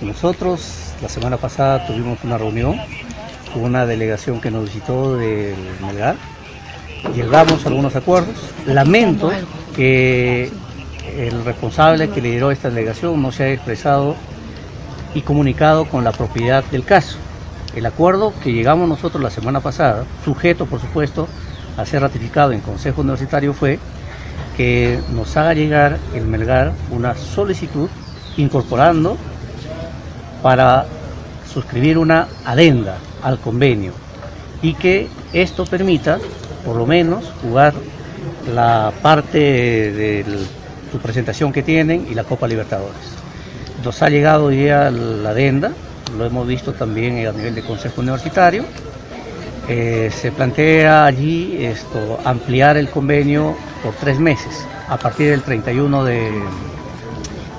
nosotros la semana pasada tuvimos una reunión con una delegación que nos visitó del Melgar. Llegamos a algunos acuerdos. Lamento que el responsable que lideró esta delegación no se haya expresado y comunicado con la propiedad del caso. El acuerdo que llegamos nosotros la semana pasada, sujeto por supuesto a ser ratificado en Consejo Universitario, fue que nos haga llegar el Melgar una solicitud incorporando para suscribir una adenda al convenio y que esto permita por lo menos jugar la parte de su presentación que tienen y la Copa Libertadores. Nos ha llegado ya la adenda, lo hemos visto también a nivel de Consejo Universitario. Eh, se plantea allí esto, ampliar el convenio por tres meses, a partir del 31 de,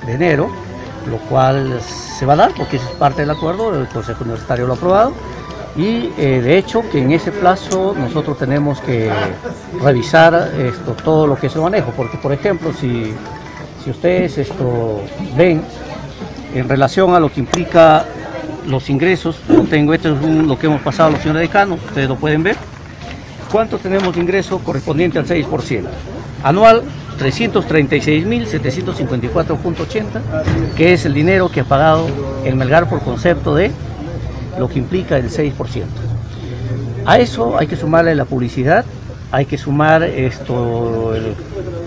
de enero, lo cual se va a dar porque es parte del acuerdo, el Consejo Universitario lo ha aprobado y eh, de hecho que en ese plazo nosotros tenemos que revisar esto, todo lo que es el manejo, porque por ejemplo si, si ustedes esto ven en relación a lo que implica los ingresos, yo tengo esto es lo que hemos pasado a los señores decanos, ustedes lo pueden ver, ¿cuánto tenemos de ingreso correspondiente al 6%? Anual 336.754.80, que es el dinero que ha pagado el Melgar por concepto de lo que implica el 6%. A eso hay que sumarle la publicidad, hay que sumar esto el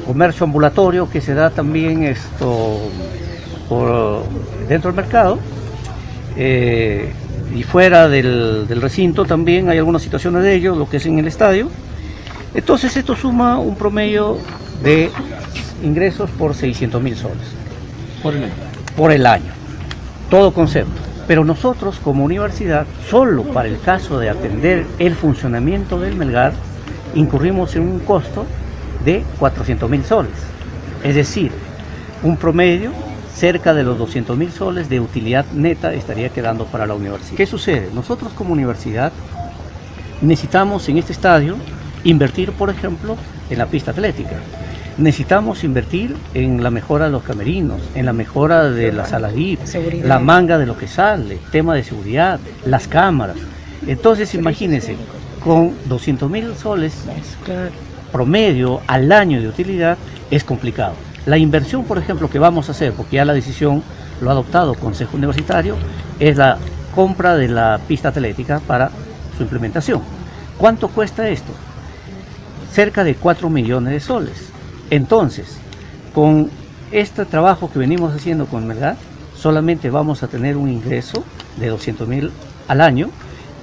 comercio ambulatorio que se da también esto por dentro del mercado eh, y fuera del, del, recinto también hay algunas situaciones de ello, lo que es en el estadio. Entonces esto suma un promedio de ingresos por 600 mil soles. Por el año. Por el año. Todo concepto. Pero nosotros como universidad, solo para el caso de atender el funcionamiento del Melgar, incurrimos en un costo de 400 mil soles. Es decir, un promedio cerca de los 200 mil soles de utilidad neta estaría quedando para la universidad. ¿Qué sucede? Nosotros como universidad necesitamos en este estadio invertir, por ejemplo, en la pista atlética necesitamos invertir en la mejora de los camerinos, en la mejora de la sala VIP, la manga de lo que sale, tema de seguridad, las cámaras. Entonces, imagínense, con 200 mil soles promedio al año de utilidad es complicado. La inversión, por ejemplo, que vamos a hacer, porque ya la decisión lo ha adoptado el Consejo Universitario, es la compra de la pista atlética para su implementación. ¿Cuánto cuesta esto? Cerca de 4 millones de soles. Entonces, con este trabajo que venimos haciendo con Melgar, solamente vamos a tener un ingreso de 200 mil al año.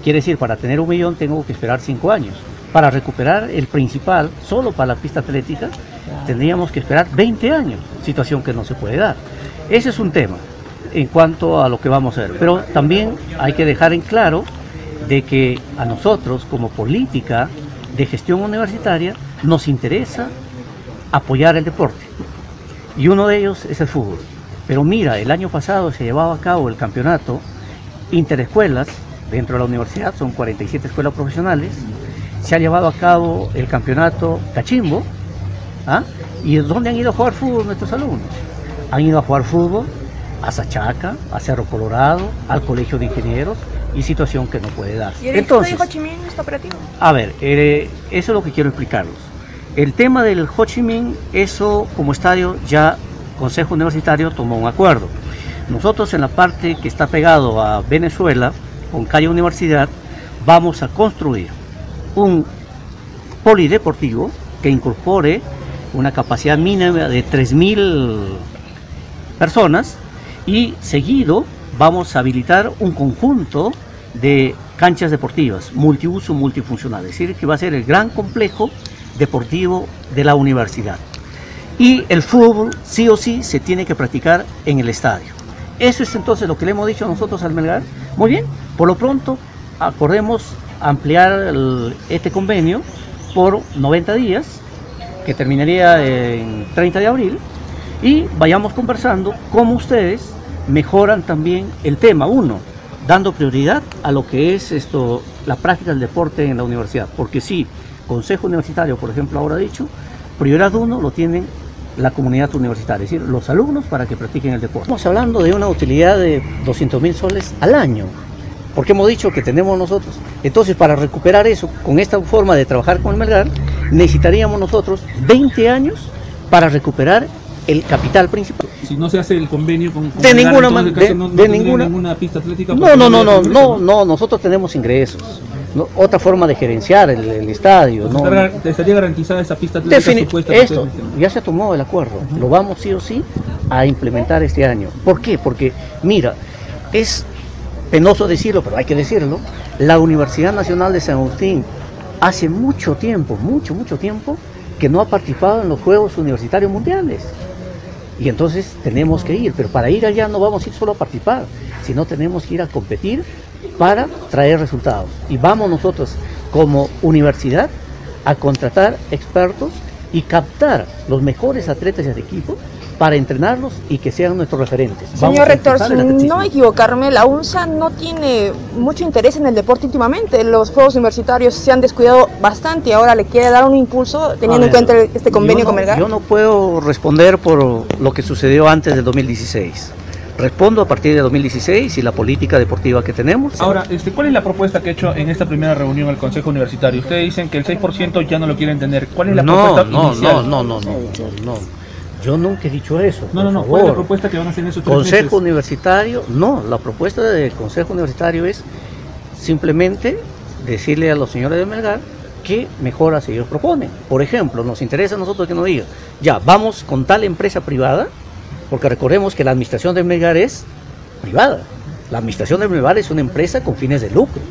Quiere decir, para tener un millón tengo que esperar cinco años. Para recuperar el principal, solo para la pista atlética, tendríamos que esperar 20 años, situación que no se puede dar. Ese es un tema en cuanto a lo que vamos a ver. Pero también hay que dejar en claro de que a nosotros como política de gestión universitaria nos interesa apoyar el deporte. Y uno de ellos es el fútbol. Pero mira, el año pasado se llevaba a cabo el campeonato interescuelas dentro de la universidad, son 47 escuelas profesionales. Se ha llevado a cabo el campeonato Cachimbo. ¿ah? ¿Y dónde han ido a jugar fútbol nuestros alumnos? Han ido a jugar fútbol a Sachaca, a Cerro Colorado, al Colegio de Ingenieros, y situación que no puede dar. ¿Y el Entonces, de está operativo? A ver, eh, eso es lo que quiero explicarlos. El tema del Ho Chi Minh, eso como estadio ya Consejo Universitario tomó un acuerdo. Nosotros en la parte que está pegado a Venezuela, con calle Universidad, vamos a construir un polideportivo que incorpore una capacidad mínima de 3.000 personas y seguido vamos a habilitar un conjunto de canchas deportivas multiuso multifuncional, es decir, que va a ser el gran complejo deportivo de la universidad. Y el fútbol sí o sí se tiene que practicar en el estadio. Eso es entonces lo que le hemos dicho nosotros al Melgar. Muy bien, por lo pronto acordemos ampliar este convenio por 90 días, que terminaría en 30 de abril, y vayamos conversando cómo ustedes mejoran también el tema. Uno, dando prioridad a lo que es esto, la práctica del deporte en la universidad, porque sí, Consejo Universitario, por ejemplo, ahora ha dicho, prioridad uno lo tienen la comunidad universitaria, es decir, los alumnos para que practiquen el deporte. Estamos hablando de una utilidad de 200 mil soles al año, porque hemos dicho que tenemos nosotros. Entonces, para recuperar eso, con esta forma de trabajar con el Melgar, necesitaríamos nosotros 20 años para recuperar el capital principal. Si no se hace el convenio con, de ninguna manera, no, de, ninguna, pista atlética. No, no, no, no, no, no, nosotros tenemos ingresos. Otra forma de gerenciar el, estadio. ¿no? ¿Estaría garantizada esa pista Esto ya se tomó el acuerdo. Lo vamos sí o sí a implementar este año. ¿Por qué? Porque, mira, es penoso decirlo, pero hay que decirlo. La Universidad Nacional de San Agustín hace mucho tiempo, mucho, mucho tiempo, que no ha participado en los Juegos Universitarios Mundiales. Y entonces tenemos que ir, pero para ir allá no vamos a ir solo a participar, sino tenemos que ir a competir para traer resultados. Y vamos nosotros como universidad a contratar expertos y captar los mejores atletas de equipo para entrenarlos y que sean nuestros referentes. Señor rector, sin no equivocarme, la UNSA no tiene mucho interés en el deporte últimamente. Los Juegos Universitarios se han descuidado bastante y ahora le quiere dar un impulso teniendo en cuenta este convenio no, con Yo no puedo responder por lo que sucedió antes del 2016. Respondo a partir de 2016 y la política deportiva que tenemos. Ahora, este, ¿cuál es la propuesta que ha hecho en esta primera reunión el Consejo Universitario? Ustedes dicen que el 6% ya no lo quieren tener. ¿Cuál es la propuesta no, inicial? No, no, no, no, no. Yo nunca he dicho eso. No, no, no. ¿Cuál es la propuesta que van a hacer en esos tres Consejo Universitario, no. La propuesta del Consejo Universitario es simplemente decirle a los señores de Melgar qué mejoras ellos proponen. Por ejemplo, nos interesa a nosotros que nos digan, ya, vamos con tal empresa privada, porque recordemos que la administración de Melgar es privada. La administración de Melgar es una empresa con fines de lucro,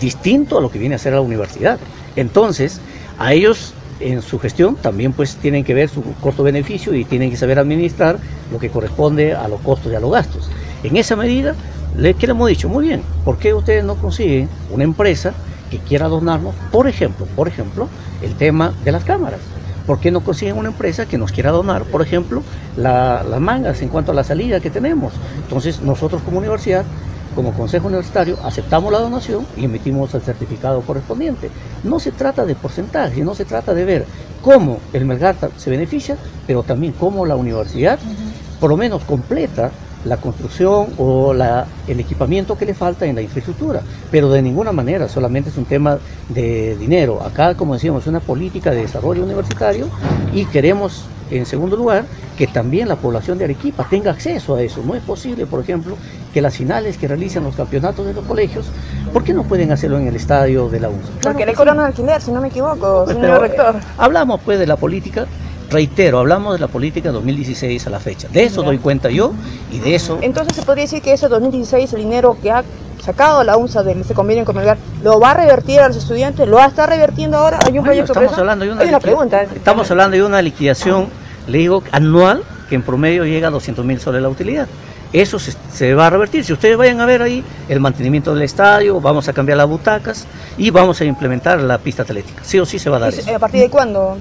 distinto a lo que viene a ser la universidad. Entonces, a ellos en su gestión también pues tienen que ver su costo-beneficio y tienen que saber administrar lo que corresponde a los costos y a los gastos. En esa medida, ¿qué le hemos dicho? Muy bien, ¿por qué ustedes no consiguen una empresa que quiera donarnos, por ejemplo, por ejemplo, el tema de las cámaras? ¿Por qué no consiguen una empresa que nos quiera donar, por ejemplo, las mangas en cuanto a la salida que tenemos? Entonces, nosotros como universidad como Consejo Universitario aceptamos la donación y emitimos el certificado correspondiente. No se trata de porcentaje, no se trata de ver cómo el Melgar se beneficia, pero también cómo la universidad, por lo menos completa la construcción o la, el equipamiento que le falta en la infraestructura, pero de ninguna manera solamente es un tema de dinero. Acá, como decíamos, es una política de desarrollo universitario y queremos, en segundo lugar, que también la población de Arequipa tenga acceso a eso. No es posible, por ejemplo, que las finales que realizan los campeonatos de los colegios, ¿por qué no pueden hacerlo en el estadio de la UNSA? Porque le cobran alquiler, si no me equivoco, pues, señor rector. hablamos pues de la política reitero, hablamos de la política 2016 a la fecha. De eso doy cuenta yo y de eso... Entonces se podría decir que ese 2016, el dinero que ha sacado la UNSA de este convenio con Melgar, ¿lo va a revertir a los estudiantes? ¿Lo va a estar revertiendo ahora? ¿Hay un proyecto estamos hablando de una, pregunta. Estamos hablando de una liquidación, le digo, anual, que en promedio llega a 200 mil soles la utilidad. Eso se, va a revertir. Si ustedes vayan a ver ahí el mantenimiento del estadio, vamos a cambiar las butacas y vamos a implementar la pista atlética. Sí o sí se va a dar. ¿A partir de cuándo?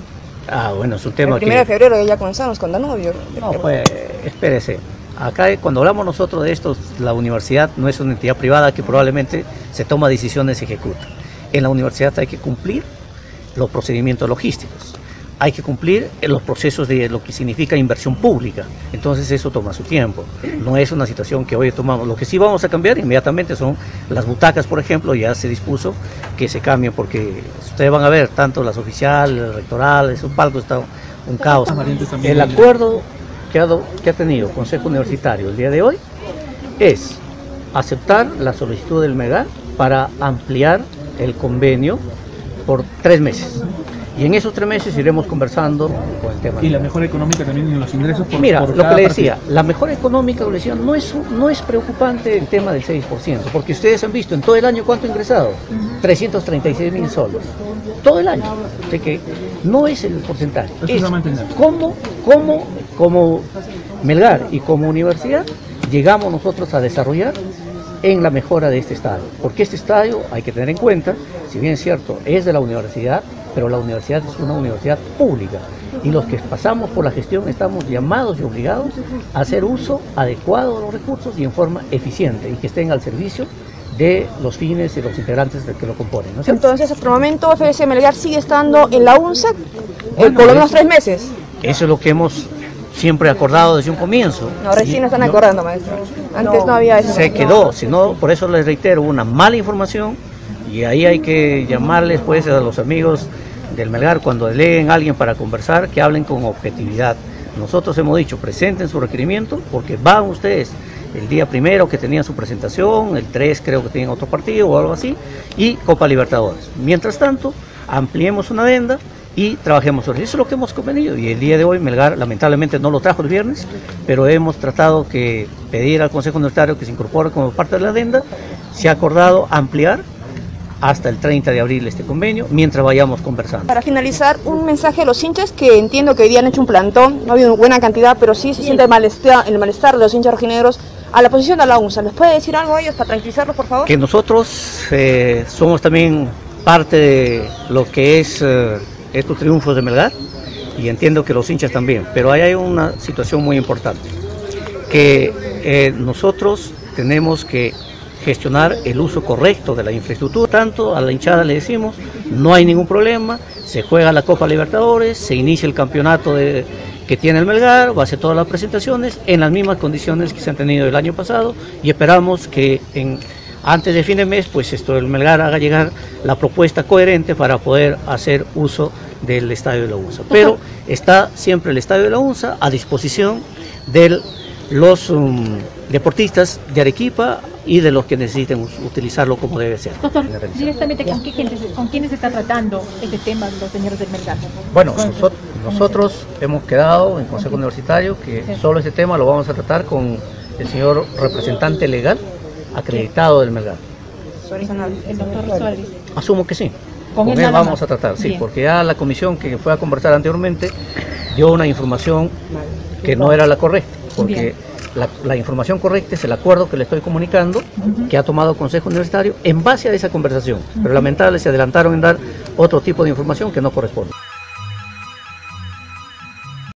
Ah, bueno, es un tema El 1 de febrero ya comenzamos con Danubio. No, pues, espérese. Acá, cuando hablamos nosotros de esto, la universidad no es una entidad privada que probablemente se toma decisiones y ejecuta. En la universidad hay que cumplir los procedimientos logísticos hay que cumplir los procesos de lo que significa inversión pública. Entonces eso toma su tiempo. No es una situación que hoy tomamos. Lo que sí vamos a cambiar inmediatamente son las butacas, por ejemplo, ya se dispuso que se cambien porque ustedes van a ver tanto las oficiales, rectorales, un palco está un caos. El acuerdo que ha, que ha tenido el Consejo Universitario el día de hoy es aceptar la solicitud del MEGA para ampliar el convenio por tres meses. Y en esos tres meses iremos conversando con el tema. ¿Y la mejora económica también en los ingresos? Por, Mira, lo que le decía, la mejora económica, le decía, no es, no es preocupante el tema del 6%, porque ustedes han visto en todo el año cuánto ha ingresado, 336 mil soles. Todo el año. De que no es el porcentaje. es cómo, cómo, como Melgar y como universidad llegamos nosotros a desarrollar en la mejora de este estadio. Porque este estadio, hay que tener en cuenta, si bien es cierto, es de la universidad, pero la universidad es una universidad pública y los que pasamos por la gestión estamos llamados y obligados a hacer uso adecuado de los recursos y en forma eficiente y que estén al servicio de los fines y los integrantes que lo componen. Entonces, hasta el momento, FBC Melgar sigue estando en la UNSA eh, por lo menos tres meses. Eso es lo que hemos siempre acordado desde un comienzo. No, recién no están acordando, maestro. Antes no, había eso. Se quedó, sino por eso les reitero, una mala información y ahí hay que llamarles pues a los amigos del Melgar cuando leen a alguien para conversar, que hablen con objetividad. Nosotros hemos dicho, presenten su requerimiento porque van ustedes el día primero que tenían su presentación, el 3 creo que tenían otro partido o algo así, y Copa Libertadores. Mientras tanto, ampliemos una adenda y trabajemos sobre eso. es lo que hemos convenido. Y el día de hoy Melgar lamentablemente no lo trajo el viernes, pero hemos tratado que pedir al Consejo Universitario que se incorpore como parte de la adenda. Se ha acordado ampliar hasta el 30 de abril este convenio, mientras vayamos conversando. Para finalizar, un mensaje a los hinchas que entiendo que hoy día han hecho un plantón, no ha habido buena cantidad, pero sí se siente el malestar, el malestar de los hinchas rojinegros a la posición de la UNSA. ¿Les puede decir algo a ellos para tranquilizarlos, por favor? Que nosotros eh, somos también parte de lo que es eh, estos triunfos de Melgar y entiendo que los hinchas también, pero ahí hay una situación muy importante, que eh, nosotros tenemos que gestionar el uso correcto de la infraestructura. Tanto a la hinchada le decimos, no hay ningún problema, se juega la Copa Libertadores, se inicia el campeonato que tiene el Melgar, va a hacer todas las presentaciones en las mismas condiciones que se han tenido el año pasado y esperamos que en, antes de fin de mes, pues esto el Melgar haga llegar la propuesta coherente para poder hacer uso del Estadio de la UNSA. Pero está siempre el Estadio de la UNSA a disposición de los um, deportistas de Arequipa y de los que necesiten utilizarlo como debe ser. Doctor, directamente, ¿con, qué ¿con quiénes está tratando este tema los señores del mercado? Bueno, nosotros, hemos quedado en Consejo Universitario que solo este tema lo vamos a tratar con el señor representante legal acreditado del mercado. El doctor Suárez. Asumo que sí. Con, él, vamos a tratar, sí, porque ya la comisión que fue a conversar anteriormente dio una información que no era la correcta, porque la, información correcta es el acuerdo que le estoy comunicando, que ha tomado el Consejo Universitario en base a esa conversación. Pero lamentablemente se adelantaron en dar otro tipo de información que no corresponde.